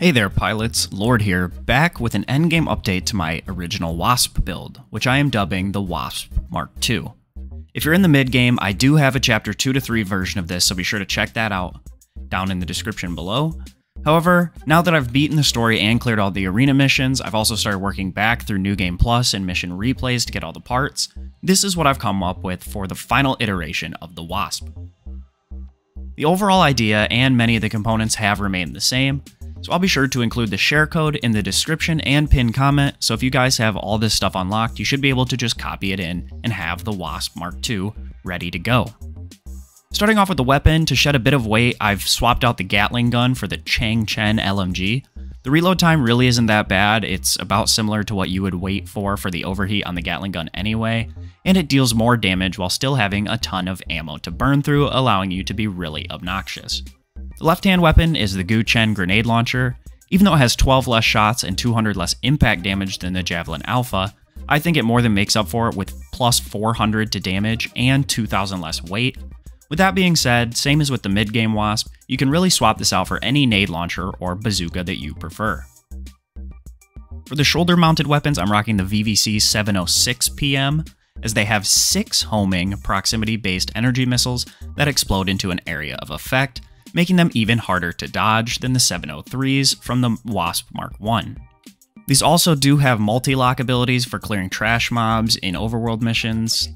Hey there pilots, Lord here, back with an endgame update to my original WASP build, which I am dubbing the WASP Mark II. If you're in the mid game, I do have a chapter 2 to 3 version of this, so be sure to check that out down in the description below. However, now that I've beaten the story and cleared all the arena missions, I've also started working back through New Game Plus and mission replays to get all the parts. This is what I've come up with for the final iteration of the WASP. The overall idea and many of the components have remained the same, so I'll be sure to include the share code in the description and pin comment, so if you guys have all this stuff unlocked, you should be able to just copy it in and have the Wasp Mark II ready to go. Starting off with the weapon, to shed a bit of weight, I've swapped out the Gatling gun for the Chang Chen LMG. The reload time really isn't that bad, it's about similar to what you would wait for for the overheat on the Gatling gun anyway, and it deals more damage while still having a ton of ammo to burn through, allowing you to be really obnoxious. The left-hand weapon is the Gou Chen grenade launcher. Even though it has 12 less shots and 200 less impact damage than the Javelin Alpha, I think it more than makes up for it with plus 400 to damage and 2000 less weight. With that being said, same as with the mid-game Wasp, you can really swap this out for any nade launcher or bazooka that you prefer. For the shoulder-mounted weapons, I'm rocking the VVC 706 PM, as they have six homing proximity-based energy missiles that explode into an area of effect, making them even harder to dodge than the 703s from the Wasp Mark I. These also do have multi-lock abilities for clearing trash mobs in overworld missions.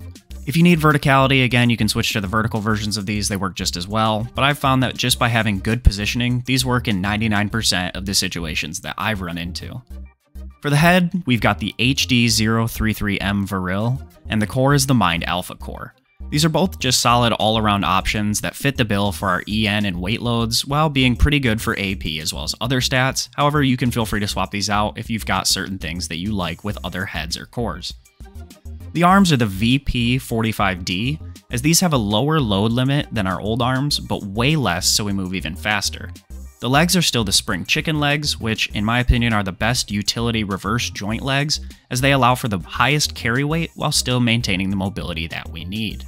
If you need verticality, again, you can switch to the vertical versions of these, they work just as well, but I've found that just by having good positioning, these work in 99% of the situations that I've run into. For the head, we've got the HD033M Verrill, and the core is the Mind Alpha core. These are both just solid all around options that fit the bill for our EN and weight loads while being pretty good for AP as well as other stats. However, you can feel free to swap these out if you've got certain things that you like with other heads or cores. The arms are the VP45D, as these have a lower load limit than our old arms, but way less so we move even faster. The legs are still the spring chicken legs, which, in my opinion, are the best utility reverse joint legs, as they allow for the highest carry weight while still maintaining the mobility that we need.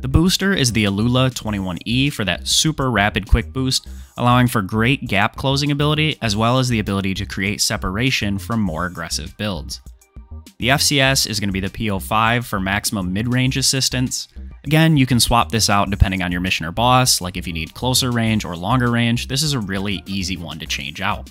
The booster is the Alula 21E for that super rapid quick boost, allowing for great gap closing ability as well as the ability to create separation from more aggressive builds. The FCS is going to be the PO5 for maximum mid-range assistance. Again, you can swap this out depending on your mission or boss, like if you need closer range or longer range, this is a really easy one to change out.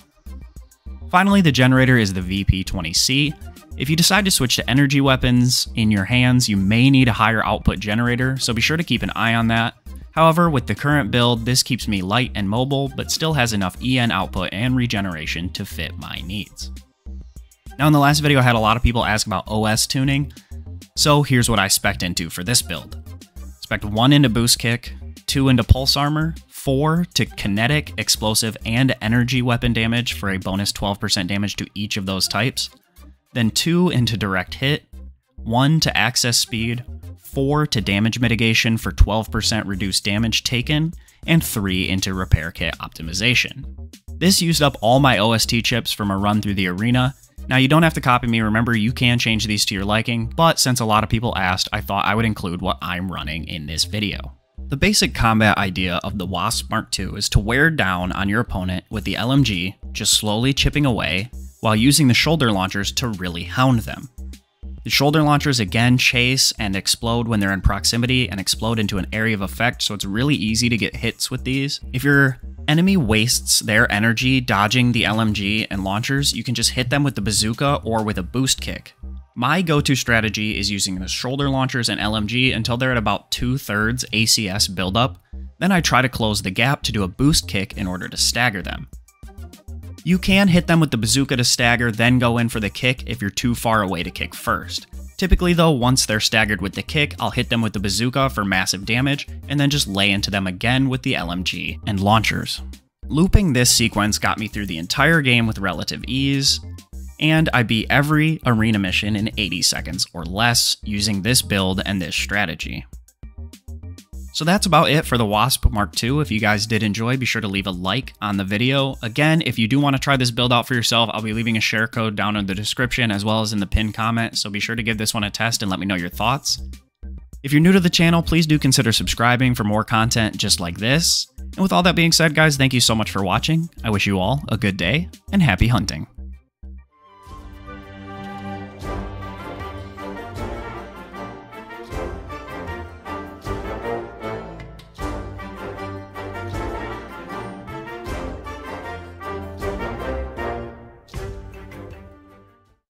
Finally, the generator is the VP20C, if you decide to switch to energy weapons in your hands, you may need a higher output generator, so be sure to keep an eye on that. However, with the current build, this keeps me light and mobile, but still has enough EN output and regeneration to fit my needs. Now in the last video I had a lot of people ask about OS tuning, so here's what I spec into for this build. Spec 1 into boost kick, 2 into pulse armor, 4 to kinetic, explosive, and energy weapon damage for a bonus 12% damage to each of those types, then 2 into direct hit, 1 to access speed, 4 to damage mitigation for 12% reduced damage taken, and 3 into repair kit optimization. This used up all my OST chips from a run through the arena. Now you don't have to copy me, remember you can change these to your liking, but since a lot of people asked, I thought I would include what I'm running in this video. The basic combat idea of the Wasp Mark II is to wear down on your opponent with the LMG, just slowly chipping away, while using the shoulder launchers to really hound them. The shoulder launchers again chase and explode when they're in proximity and explode into an area of effect, so it's really easy to get hits with these. If your enemy wastes their energy dodging the LMG and launchers, you can just hit them with the bazooka or with a boost kick. My go-to strategy is using the shoulder launchers and LMG until they're at about two-thirds ACS buildup, then I try to close the gap to do a boost kick in order to stagger them. You can hit them with the bazooka to stagger, then go in for the kick if you're too far away to kick first. Typically though, once they're staggered with the kick, I'll hit them with the bazooka for massive damage, and then just lay into them again with the LMG and launchers. Looping this sequence got me through the entire game with relative ease, and I beat every arena mission in 80 seconds or less using this build and this strategy. So that's about it for the Wasp Mark II. If you guys did enjoy, be sure to leave a like on the video. Again, if you do want to try this build out for yourself, I'll be leaving a share code down in the description as well as in the pinned comment, so be sure to give this one a test and let me know your thoughts. If you're new to the channel, please do consider subscribing for more content just like this. And with all that being said, guys, thank you so much for watching. I wish you all a good day and happy hunting.